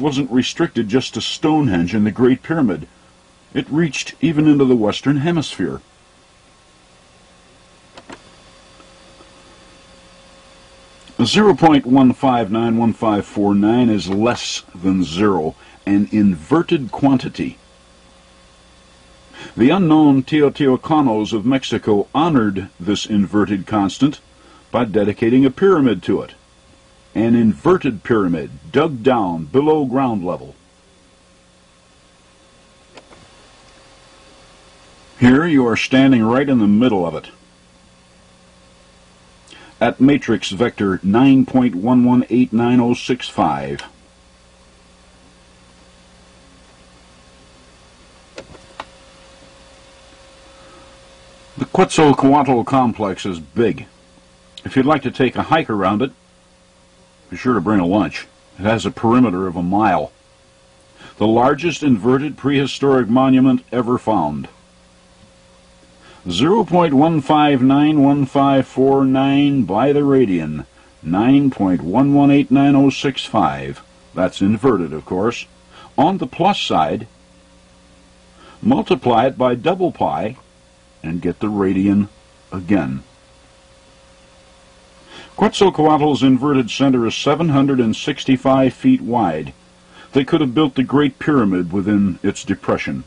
wasn't restricted just to Stonehenge and the Great Pyramid. It reached even into the Western Hemisphere. Zero point one five nine one five four nine is less than zero, an inverted quantity. The unknown Teotihuacanos of Mexico honored this inverted constant by dedicating a pyramid to it. An inverted pyramid dug down below ground level. Here you are standing right in the middle of it. At matrix vector 9.118965. The Quetzalcoatl complex is big. If you'd like to take a hike around it, be sure to bring a lunch. It has a perimeter of a mile. The largest inverted prehistoric monument ever found. 0.1591549 by the radian, 9.1189065. That's inverted, of course. On the plus side, multiply it by double pi and get the radian again. Quetzalcoatl's inverted center is 765 feet wide. They could have built the Great Pyramid within its depression.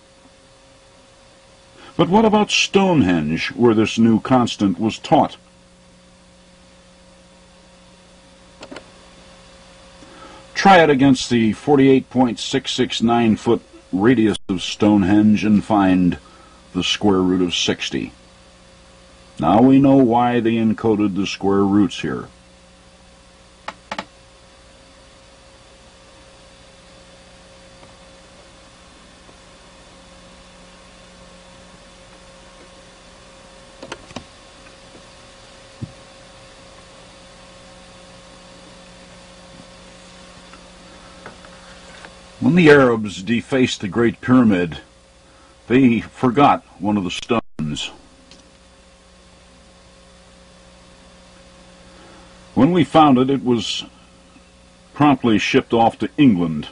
But what about Stonehenge, where this new constant was taught? Try it against the 48.669 foot radius of Stonehenge and find the square root of 60. Now we know why they encoded the square roots here. When the Arabs defaced the Great Pyramid, they forgot one of the stones. When we found it, it was promptly shipped off to England,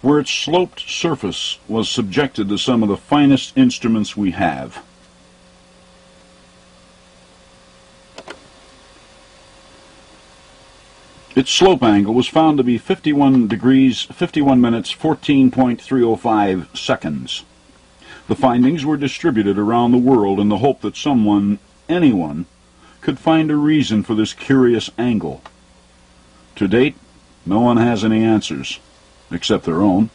where its sloped surface was subjected to some of the finest instruments we have. Its slope angle was found to be 51 degrees, 51 minutes, 14.305 seconds. The findings were distributed around the world in the hope that someone, anyone, could find a reason for this curious angle. To date, no one has any answers, except their own.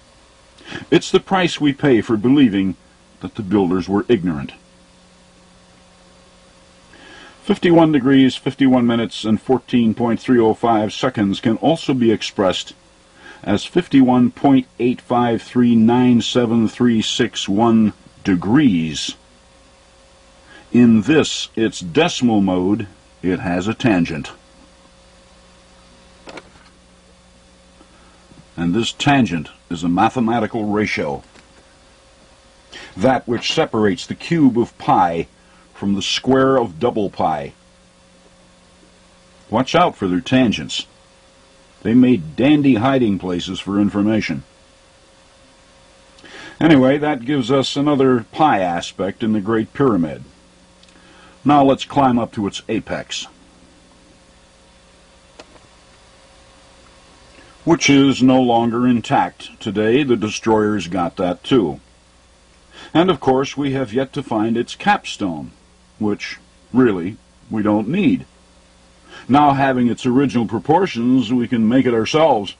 It's the price we pay for believing that the builders were ignorant. 51 degrees, 51 minutes, and 14.305 seconds can also be expressed as 51.8539736 degrees. In this, its decimal mode, it has a tangent. And this tangent is a mathematical ratio. That which separates the cube of pi from the square of double pi. Watch out for their tangents. They made dandy hiding places for information. Anyway, that gives us another pi aspect in the Great Pyramid. Now let's climb up to its apex. Which is no longer intact. Today the destroyers got that too. And of course we have yet to find its capstone, which, really, we don't need. Now having its original proportions, we can make it ourselves.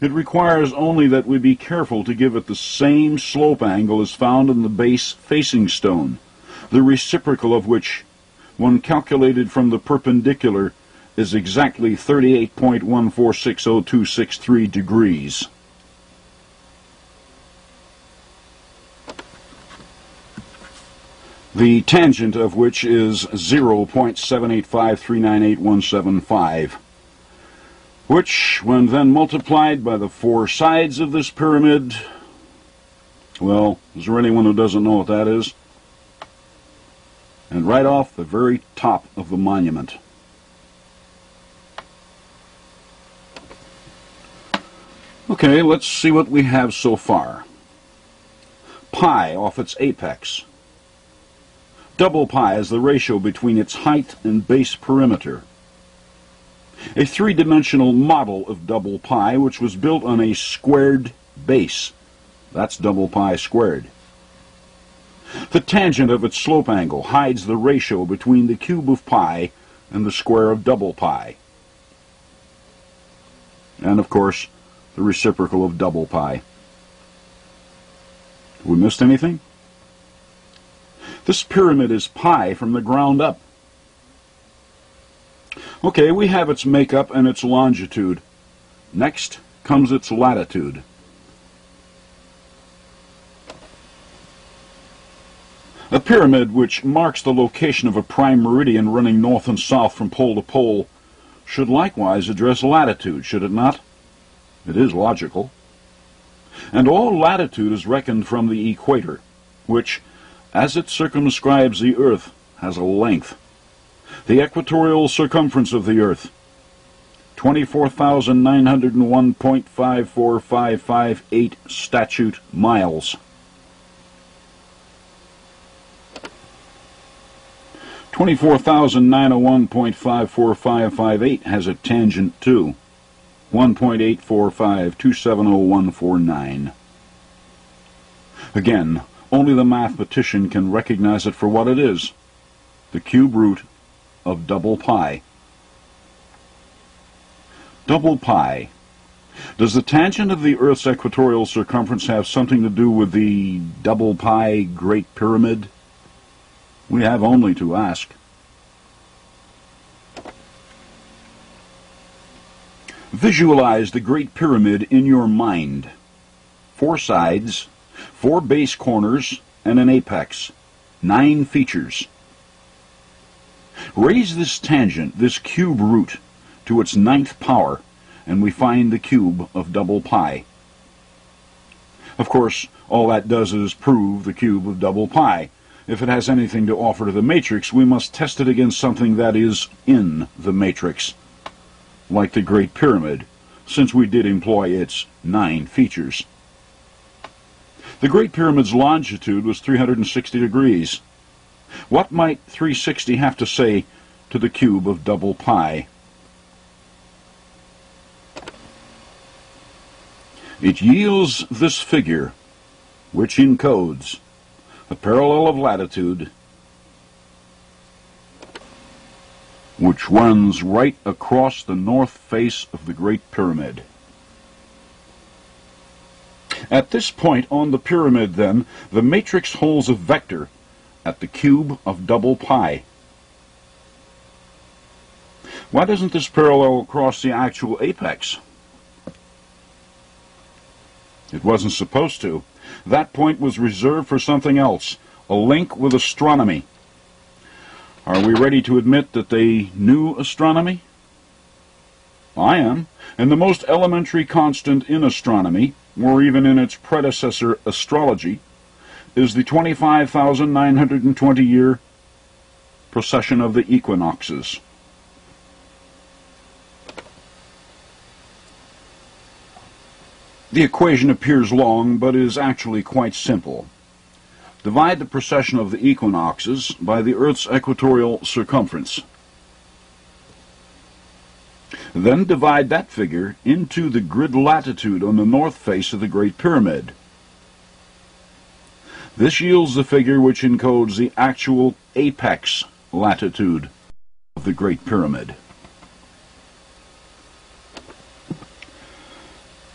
It requires only that we be careful to give it the same slope angle as found in the base facing stone, the reciprocal of which when calculated from the perpendicular, is exactly 38.1460263 degrees. The tangent of which is 0.785398175, which, when then multiplied by the four sides of this pyramid, well, is there anyone who doesn't know what that is? And right off the very top of the monument. Okay, let's see what we have so far. Pi off its apex. Double pi is the ratio between its height and base perimeter. A three-dimensional model of double pi which was built on a squared base. That's double pi squared. The tangent of its slope angle hides the ratio between the cube of pi and the square of double pi. And of course, the reciprocal of double pi. We missed anything? This pyramid is pi from the ground up. Okay, we have its makeup and its longitude. Next comes its latitude. A pyramid which marks the location of a prime meridian running north and south from pole to pole should likewise address latitude, should it not? It is logical. And all latitude is reckoned from the equator, which, as it circumscribes the earth, has a length. The equatorial circumference of the earth, 24,901.54558 statute miles. 24,901.54558 has a tangent too. 1.845270149. Again, only the mathematician can recognize it for what it is, the cube root of double pi. Double pi. Does the tangent of the Earth's equatorial circumference have something to do with the double pi Great Pyramid? We have only to ask. Visualize the Great Pyramid in your mind. Four sides, four base corners, and an apex. Nine features. Raise this tangent, this cube root, to its ninth power, and we find the cube of double pi. Of course, all that does is prove the cube of double pi. If it has anything to offer to the matrix, we must test it against something that is in the matrix like the Great Pyramid, since we did employ its nine features. The Great Pyramid's longitude was 360 degrees. What might 360 have to say to the cube of double pi? It yields this figure, which encodes a parallel of latitude which runs right across the north face of the Great Pyramid. At this point on the pyramid, then, the matrix holds a vector at the cube of double pi. Why doesn't this parallel cross the actual apex? It wasn't supposed to. That point was reserved for something else, a link with astronomy. Are we ready to admit that they knew astronomy? I am. And the most elementary constant in astronomy, or even in its predecessor astrology, is the 25,920 year precession of the equinoxes. The equation appears long, but is actually quite simple. Divide the precession of the equinoxes by the Earth's equatorial circumference. Then divide that figure into the grid latitude on the north face of the Great Pyramid. This yields the figure which encodes the actual apex latitude of the Great Pyramid.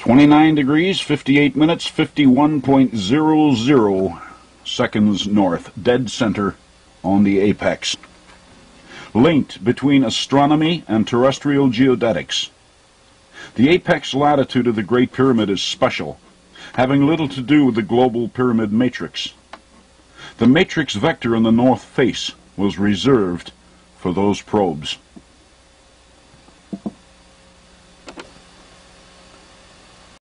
29 degrees, 58 minutes, 51.00 seconds north, dead center on the apex. Linked between astronomy and terrestrial geodetics. The apex latitude of the Great Pyramid is special, having little to do with the global pyramid matrix. The matrix vector in the north face was reserved for those probes.